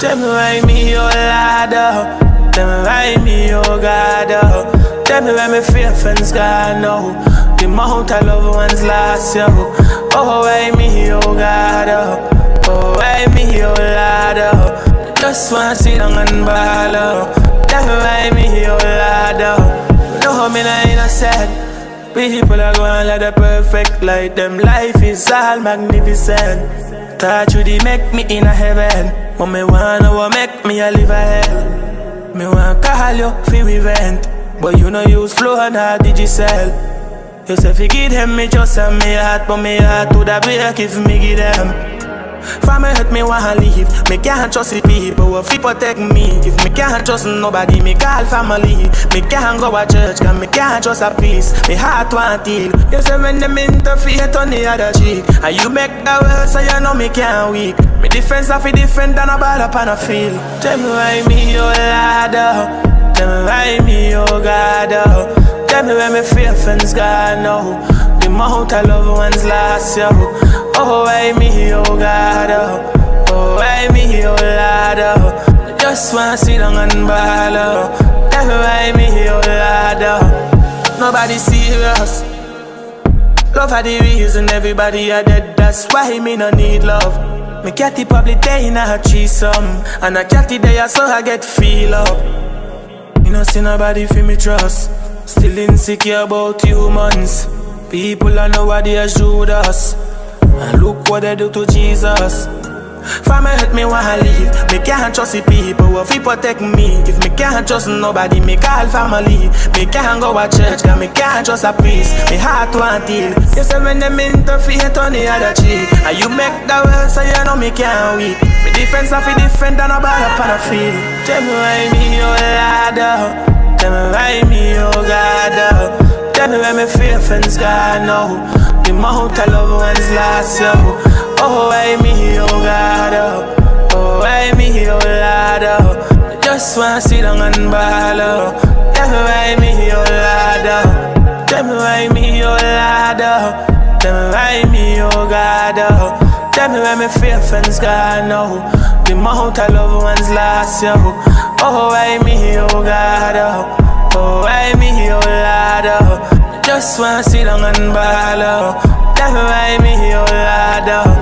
Tell me why me, oh Lord, oh. Tell me why me, oh God, oh. Tell me why me fear friends gone now. The amount of love ones lost, yo. Oh, why me, oh God, oh. Oh, why me, oh Lord, oh. Just wanna sit down and ball, oh. Tell me why me, oh Lord, oh. No, me not innocent. People are going like the perfect light. Them life is all magnificent. Touch you, they make me in a heaven. But me wanna what make me a live a hell. Me wanna call you for event. But you know use flow and how did you sell? You say forgive them, me just send me heart, but me heart to the break if me give them. Me hurt me wanna leave Me can't trust the people who fit protect me. If me can't trust nobody, me call family. Me can't go to church me can't trust a peace. Me heart want heal. You say when them interfere on the other cheek. And you make the world so you know me can't weak Me defense of it different than a ball up on a field Tell me why me oh Lord oh. Tell me why me oh God oh. Tell me where me fear friends gone oh. now The amount of loved ones lost yo Oh why me oh God oh. Oh why me oh Lord oh. Just wanna sit down and ball oh. Me why me oh Lord oh. Nobody serious Love are the reason everybody are dead That's why me no need love Me catty probably day in a threesome And a catty so I get feel up You know see nobody feel me trust Still insecure about humans People are nowadays Judas And look what they do to Jesus. Family hurt me wanna leave. Me can't trust the people who fi protect me. If me can't trust nobody, me call family. Me can't go to church, me can't trust a priest. Me heart want heal. You say when them interfere on the other cheek. And you make the world so you know me can't weak Me defense of it different than a ball up on a field. Tell me why me oh Lord. Oh. Tell me why me oh God Tell me me friends gone now The amount of love ones lost yo Oh why me oh God oh. Oh why me oh Lord oh. Just wanna sit down and ball oh. Tell me why me oh Lord oh. Tell me why me oh Lord oh. Tell me why me oh God oh. Tell me why me fear friends gone now The amount of love ones lost yo Oh why me oh God oh. Oh why me. Just wanna see down and ball out. That's why me here, lad.